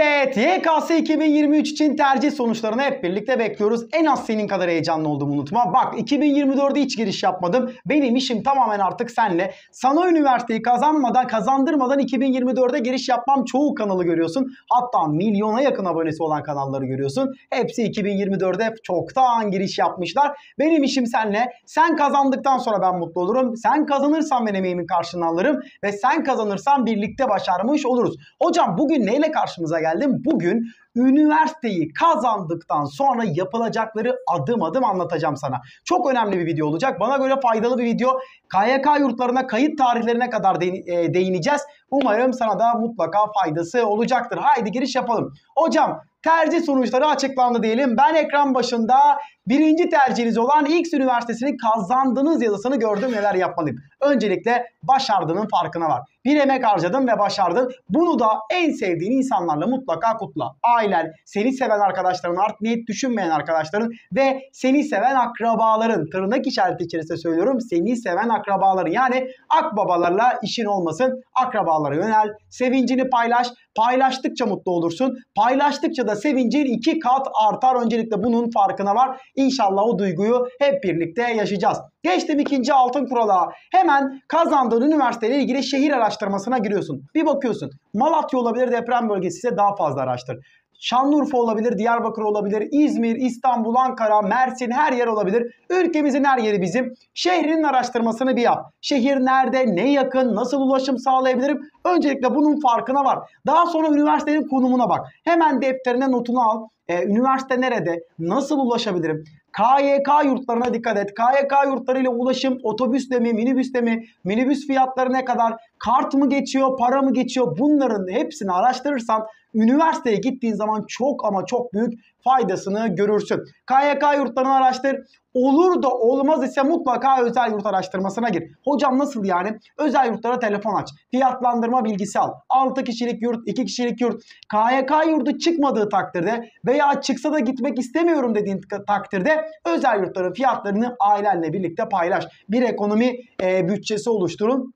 Evet, YKS 2023 için tercih sonuçlarını hep birlikte bekliyoruz. En az senin kadar heyecanlı olduğumu unutma. Bak 2024'de hiç giriş yapmadım. Benim işim tamamen artık senle. Sana üniversiteyi kazanmadan, kazandırmadan 2024'de giriş yapmam çoğu kanalı görüyorsun. Hatta milyona yakın abonesi olan kanalları görüyorsun. Hepsi 2024'de çoktan giriş yapmışlar. Benim işim senle. Sen kazandıktan sonra ben mutlu olurum. Sen kazanırsan ben emeğimin karşılığını alırım. Ve sen kazanırsan birlikte başarmış oluruz. Hocam bugün neyle karşımıza geldim? Bugün üniversiteyi kazandıktan sonra yapılacakları adım adım anlatacağım sana. Çok önemli bir video olacak. Bana göre faydalı bir video. KYK yurtlarına kayıt tarihlerine kadar e, değineceğiz. Umarım sana da mutlaka faydası olacaktır. Haydi giriş yapalım. Hocam tercih sonuçları açıklandı diyelim. Ben ekran başında birinci tercihiniz olan X Üniversitesi'ni kazandığınız yazısını gördüm neler yapmalıyım. Öncelikle başardığının farkına var. Bir emek harcadın ve başardın. Bunu da en sevdiğin insanlarla mutlaka kutla. Ailen, seni seven arkadaşların, art niyet düşünmeyen arkadaşların ve seni seven akrabaların, tırnak işareti içerisinde söylüyorum, seni seven akrabaların yani akbabalarla işin olmasın. Akrabalara yönel, sevincini paylaş. Paylaştıkça mutlu olursun. Paylaştıkça da sevincin iki kat artar. Öncelikle bunun farkına var. İnşallah o duyguyu hep birlikte yaşayacağız. Geçtim ikinci altın kurala. Hemen kazandığın üniversiteyle ilgili şehir araştırmasına giriyorsun. Bir bakıyorsun. Malatya olabilir deprem bölgesi ise daha fazla araştır. Şanlıurfa olabilir, Diyarbakır olabilir, İzmir, İstanbul, Ankara, Mersin her yer olabilir. Ülkemizin her yeri bizim. Şehrin araştırmasını bir yap. Şehir nerede, ne yakın, nasıl ulaşım sağlayabilirim? Öncelikle bunun farkına var. Daha sonra üniversitenin konumuna bak. Hemen defterine notunu al. Ee, üniversite nerede? Nasıl ulaşabilirim? KYK yurtlarına dikkat et. KYK yurtlarıyla ulaşım otobüsle mi, minibüsle mi, minibüs fiyatları ne kadar, kart mı geçiyor, para mı geçiyor bunların hepsini araştırırsan üniversiteye gittiğin zaman çok ama çok büyük faydasını görürsün. KYK yurtlarını araştır. Olur da olmaz ise mutlaka özel yurt araştırmasına gir. Hocam nasıl yani? Özel yurtlara telefon aç. Fiyatlandırma bilgisi al. 6 kişilik yurt, 2 kişilik yurt. KYK yurdu çıkmadığı takdirde veya çıksa da gitmek istemiyorum dediğin takdirde özel yurtların fiyatlarını ailenle birlikte paylaş. Bir ekonomi e, bütçesi oluşturun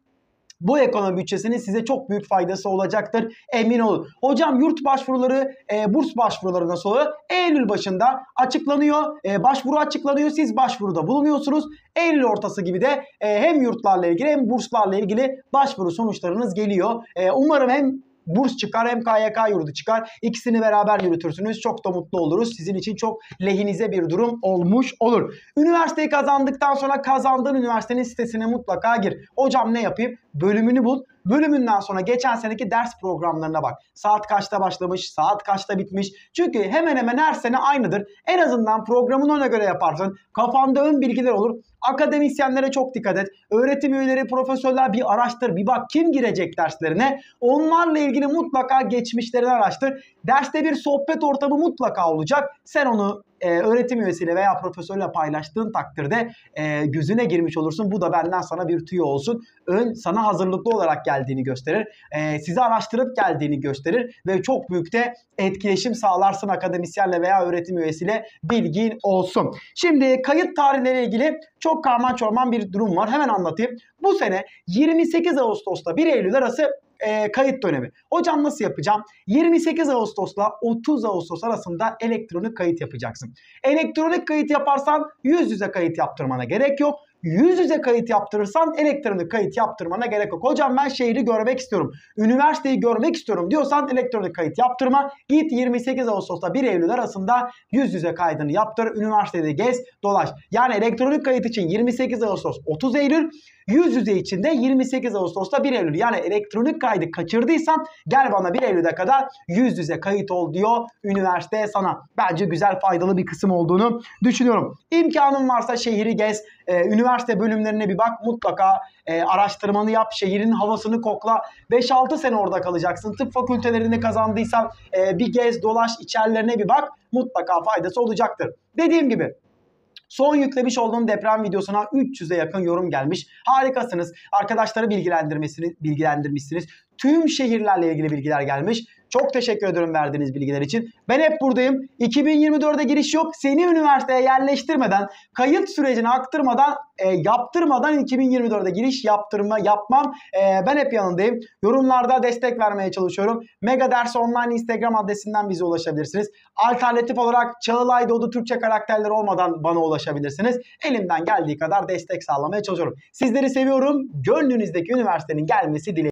bu ekonomi bütçesinin size çok büyük faydası olacaktır. Emin olun. Hocam yurt başvuruları, e, burs başvuruları nasıl oluyor? Eylül başında açıklanıyor. E, başvuru açıklanıyor. Siz başvuruda bulunuyorsunuz. Eylül ortası gibi de e, hem yurtlarla ilgili hem burslarla ilgili başvuru sonuçlarınız geliyor. E, umarım hem burs çıkar hem KYK yurdu çıkar. İkisini beraber yürütürsünüz. Çok da mutlu oluruz. Sizin için çok lehinize bir durum olmuş olur. Üniversiteyi kazandıktan sonra kazandığın üniversitenin sitesine mutlaka gir. Hocam ne yapayım? Bölümünü bul. Bölümünden sonra geçen seneki ders programlarına bak. Saat kaçta başlamış, saat kaçta bitmiş. Çünkü hemen hemen her sene aynıdır. En azından programını ona göre yaparsın. Kafanda ön bilgiler olur. Akademisyenlere çok dikkat et. Öğretim üyeleri, profesörler bir araştır. Bir bak kim girecek derslerine. Onlarla ilgili mutlaka geçmişlerini araştır. Derste bir sohbet ortamı mutlaka olacak. Sen onu e, öğretim üyesiyle veya profesörle paylaştığın takdirde e, gözüne girmiş olursun. Bu da benden sana bir tüyo olsun. Ön sana hazırlıklı olarak geldiğini gösterir. E, sizi araştırıp geldiğini gösterir ve çok büyük de etkileşim sağlarsın akademisyenle veya öğretim üyesiyle bilgin olsun. Şimdi kayıt tarihleriyle ilgili çok karman çorman bir durum var. Hemen anlatayım. Bu sene 28 Ağustos'ta 1 Eylül arası e, kayıt dönemi. Hocam nasıl yapacağım? 28 Ağustos'la 30 Ağustos arasında elektronik kayıt yapacaksın. Elektronik kayıt yaparsan yüz yüze kayıt yaptırmana gerek yok yüz yüze kayıt yaptırırsan elektronik kayıt yaptırmana gerek yok. Hocam ben şehri görmek istiyorum. Üniversiteyi görmek istiyorum diyorsan elektronik kayıt yaptırma. Git 28 Ağustos'ta 1 Eylül arasında yüz yüze kaydını yaptır. Üniversitede gez, dolaş. Yani elektronik kayıt için 28 Ağustos 30 Eylül, yüz yüze için de 28 Ağustos'ta 1 Eylül. Yani elektronik kaydı kaçırdıysan gel bana 1 Eylül'e kadar yüz yüze kayıt ol diyor üniversite sana. Bence güzel faydalı bir kısım olduğunu düşünüyorum. İmkanın varsa şehri gez, e, üniversite bölümlerine bir bak mutlaka e, araştırmanı yap, şehrin havasını kokla. 5-6 sene orada kalacaksın. Tıp fakültelerini kazandıysan e, bir gez, dolaş, içerilerine bir bak mutlaka faydası olacaktır. Dediğim gibi Son yüklemiş olduğum deprem videosuna 300'e yakın yorum gelmiş. Harikasınız. Arkadaşları bilgilendirmesini bilgilendirmişsiniz. Tüm şehirlerle ilgili bilgiler gelmiş. Çok teşekkür ediyorum verdiğiniz bilgiler için. Ben hep buradayım. 2024'e giriş yok. Seni üniversiteye yerleştirmeden, kayıt sürecini aktırmadan, e, yaptırmadan 2024'e giriş yaptırma yapmam. E, ben hep yanındayım. Yorumlarda destek vermeye çalışıyorum. Mega Ders Online Instagram adresinden bize ulaşabilirsiniz. Alternatif olarak Çağılay Dodu Türkçe karakterleri olmadan bana ulaşabilirsiniz. Elimden geldiği kadar destek sağlamaya çalışıyorum. Sizleri seviyorum. Gönlünüzdeki üniversitenin gelmesi dileğiyle.